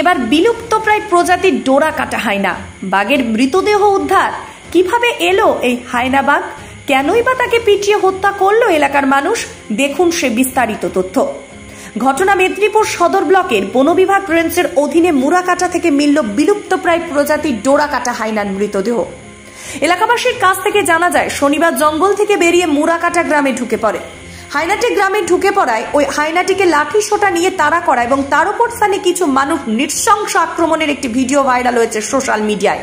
এবার বিলুপ্ত প্রায় প্রজাতির ডোরা কাটা হায়না বাঘের মৃতদেহ উদ্ধার। কীভাবে এলো এই হায়না বাঘ? কেনই বা তাকে পিটিয়ে হত্যা করল এলাকার মানুষ? দেখুন সে বিস্তারিত তথ্য। ঘটনা মেদিনীপুর সদর ব্লকের বন বিভাগ রেঞ্জের অধীনে মুরাকাটা থেকে মিলল বিলুপ্ত প্রায় প্রজাতির ডোরা কাটা হাইনার মৃতদেহ। এলাকাবাসীর কাছ থেকে জানা যায়, শনিবার জঙ্গল থেকে বেরিয়ে মুরাকাটা গ্রামে ঢুকে পড়ে। হাইনাটি গ্রামে ঢুকে পড়ায় ওই হাইনাটিকে লাঠি সোটা নিয়ে তাড়া করা এবং তার উপর স্থানে কিছু মানুষ নৃশংস আক্রমণের একটি ভিডিও ভাইরাল হয়েছে সোশ্যাল মিডিয়ায়।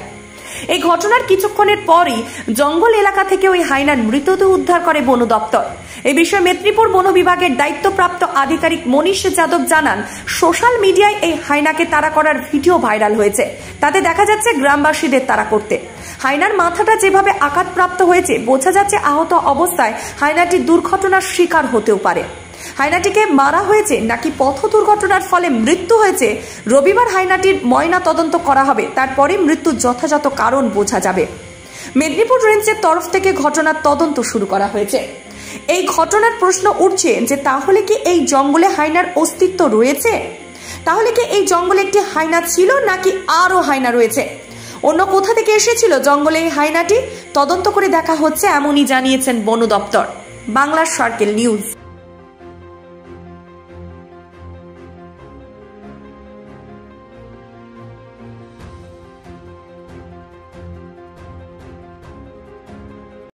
এই ঘটনার কিছুক্ষণের পরই জঙ্গল এলাকা থেকে ওই হাইনার মৃতদেহ উদ্ধার করে বন দপ্তর। এই বিষয়ে মেদিনীপুর বন বিভাগের দায়িত্বপ্রাপ্ত আধিকারিক মনীষ যাদব জানান, সোশ্যাল মিডিয়ায় এই হাইনাকে তাড়া করার ভিডিও ভাইরাল হয়েছে। তাতে দেখা যাচ্ছে গ্রামবাসীদের তাড়া করতে। হাইনার মাথাটা যেভাবে আঘাতপ্রাপ্ত হয়েছে, বোঝা যাচ্ছে আহত অবস্থায় হাইনাটি দুর্ঘটনার শিকার হতেও পারে। হাইনাটিকে মারা হয়েছে নাকি পথ দুর্ঘটনার ফলে মৃত্যু হয়েছে, রবিবার হাইনাটির ময়না তদন্ত করা হবে। তারপরে মৃত্যুর যথাযথ কারণ বোঝা যাবে। মেদিনীপুর রেঞ্জের তরফ থেকে ঘটনার তদন্ত শুরু করা হয়েছে। এই ঘটনার প্রশ্ন উঠছে যে, তাহলে কি এই জঙ্গলে হাইনার অস্তিত্ব রয়েছে? তাহলে কি এই জঙ্গলে একটি হাইনা ছিল নাকি আরও হাইনা রয়েছে? অন্য কোথা থেকে এসেছিল জঙ্গলে এই হাইনাটি? তদন্ত করে দেখা হচ্ছে, এমনই জানিয়েছেন বন দপ্তর। বাংলার সার্কেল নিউজ।